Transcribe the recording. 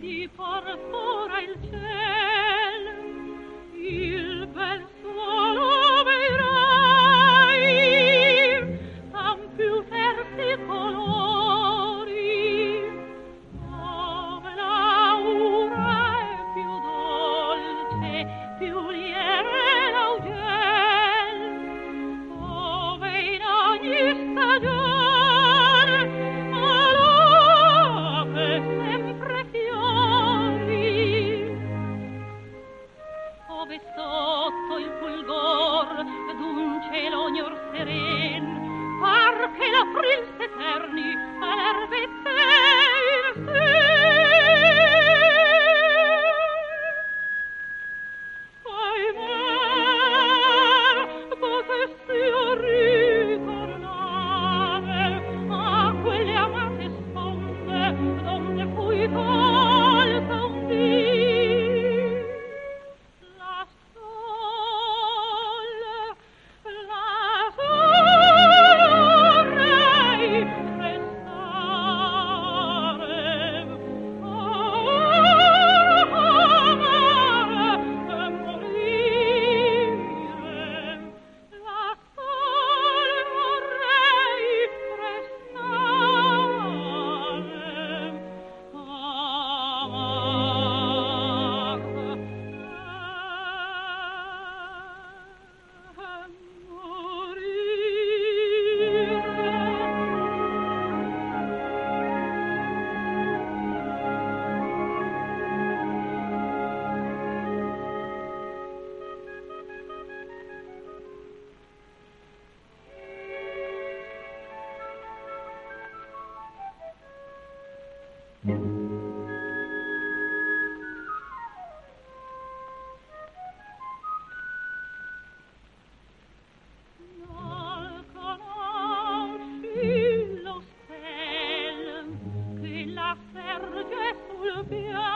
di far fuori aprile eterni all'erbe sullo stellum che la sul